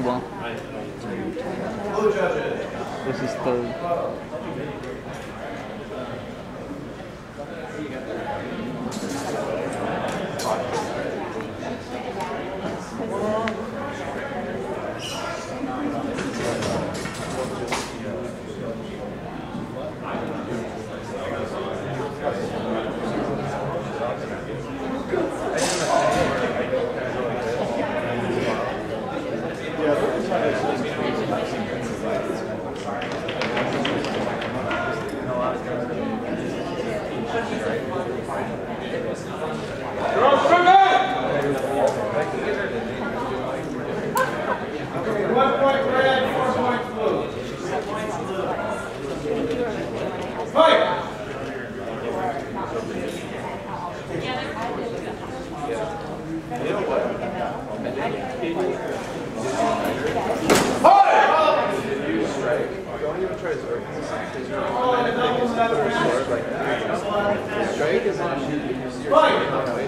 he won't. This is third.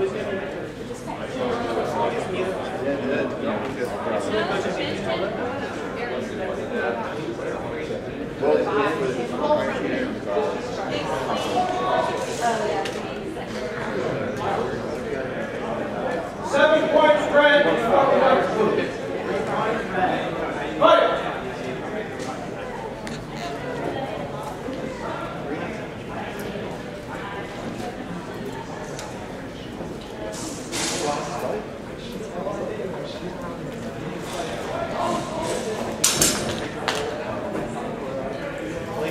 Seven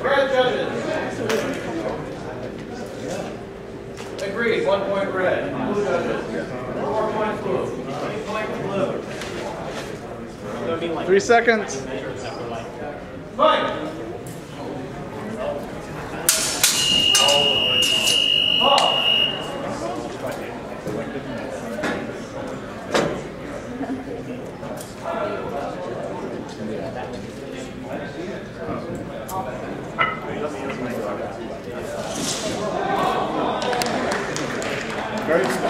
Red judges. Agreed, one point red. Blue judges. Four points blue. Three seconds. Fight! Very